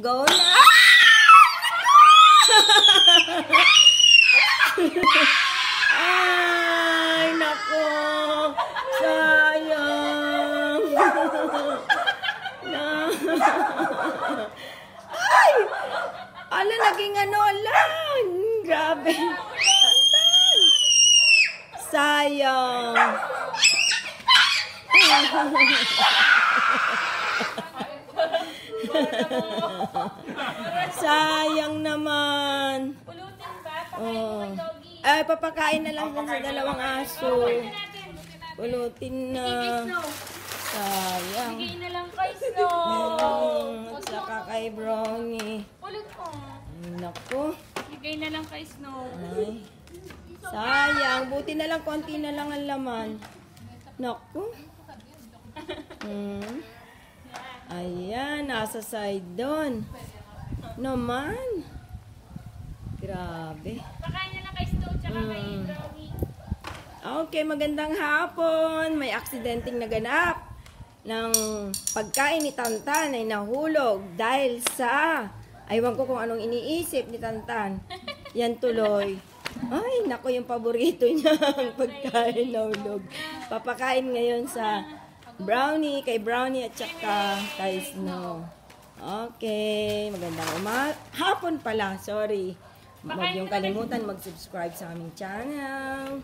Go na! Ay, nako! Sayang! Ay! Ala, naging ano, ala! Grabe! Sayang! Sayang naman. Pulutin ba? Pakain mo Oh. Doggy. Ay, papakain na lang sa dalawang aso. Pulutin na. Sayang. Bigay na lang kay Snow. Mm, At saka kay Brownie. Pulot ko. Naku. Bigay na lang kay Snow. Ay. Sayang. Buti na lang, konti na lang ang laman. Naku. Hmm. Ayan, nasa side doon. Naman. Grabe. Pakain na lang kay Snow tsaka kay Mm. Brownie. Okay, magandang hapon. May aksidenteng naganap ng pagkain ni Tantan ay nahulog dahil sa aywan ko kung anong iniisip ni Tantan. Yan tuloy. Ay, nako yung paborito niya ang pagkain nahulog. Papakain ngayon sa brownie, kay brownie at saka kay snow. Okay, magandang uma hapon pala, sorry. Huwag yung kalimutan mag-subscribe sa aming channel.